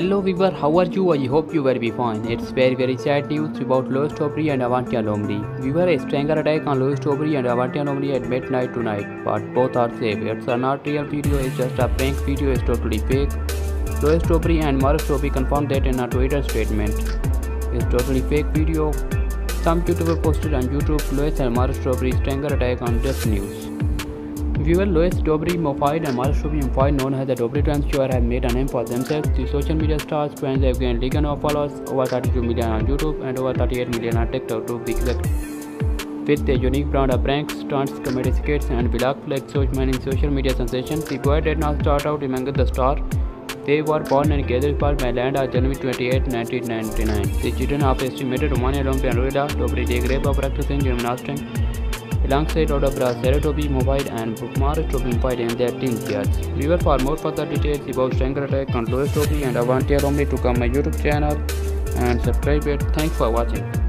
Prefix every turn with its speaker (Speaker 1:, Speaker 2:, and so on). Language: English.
Speaker 1: Hello viewer, how are you? I hope you will be fine. It's very very sad news about Lois Dobre and Ivanita Lomri. Viewer, a stranger attack on Lois Dobre and Ivanita Lomri at midnight tonight, but both are safe. It's a not real video, it's just a prank video, it's totally fake. Lois Dobre and Mark Dobre confirmed that in a Twitter statement. It's totally fake video. Some YouTuber posted on YouTube Lois and Mark Dobre stranger attack on Just News. Viewer Lois Dobry Mofide and Mark Dobry Mofide, known as the Dobry Transfer, have made a name for themselves. The social media stars fans have gained legion of followers, over 32 million on YouTube and over 38 million on TikTok to be exact. With a unique brand of pranks, stunts, comedy skits, and vlogs like so many social media sensations, the boy did not start out among the star. They were born in Gaithersburg, Maryland on January 28, 1999. The children of estimated Romania Olympian Rueda, Dobry take grave of practicing gymnastics alongside Odobra, Seratobi Mobile and Bookmark Mobile in their teen years. Viewer for more further details about Stranger Attack on Lois and Ivanita Romney to come my YouTube channel and subscribe it. Thanks for watching.